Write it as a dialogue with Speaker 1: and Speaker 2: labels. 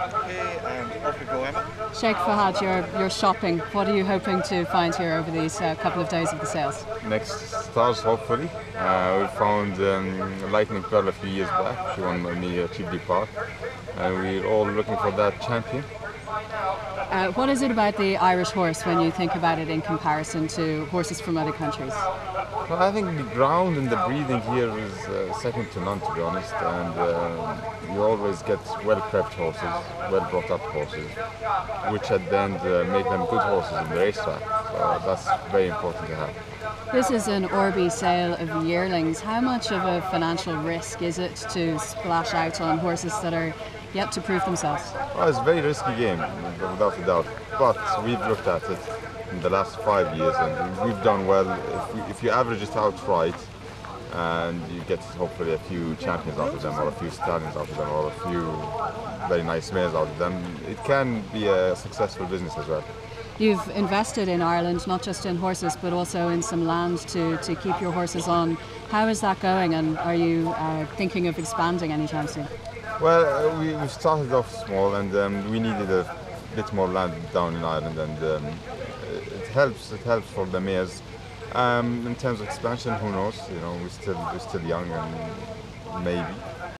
Speaker 1: Okay.
Speaker 2: Sheikh Fahad, you're, you're shopping. What are you hoping to find here over these uh, couple of days of the sales?
Speaker 3: Next stars, hopefully. Uh, we found um, Lightning Pearl a few years back. She won near Cheveley Park. And we're all looking for that champion.
Speaker 2: Uh, what is it about the Irish horse when you think about it in comparison to horses from other countries?
Speaker 3: Well, I think the ground and the breeding here is uh, second to none, to be honest. And uh, you always get well-prepped horses, well-brought-up horses, which at the end uh, make them good horses in the racetrack. So that's very important to have.
Speaker 2: This is an Orby sale of yearlings. How much of a financial risk is it to splash out on horses that are yet to prove themselves?
Speaker 3: Well, it's a very risky game, without a doubt. But we've looked at it in the last five years and we've done well. If, we, if you average it out right, and you get hopefully a few champions out of them, or a few stallions out of them, or a few very nice mares out of them, it can be a successful business as well.
Speaker 2: You've invested in Ireland, not just in horses, but also in some land to, to keep your horses on. How is that going, and are you uh, thinking of expanding anytime soon?
Speaker 3: Well, uh, we, we started off small, and um, we needed a bit more land down in Ireland, and um, it helps. It helps for the mares. Um, in terms of expansion, who knows? You know, we're still we're still young, and maybe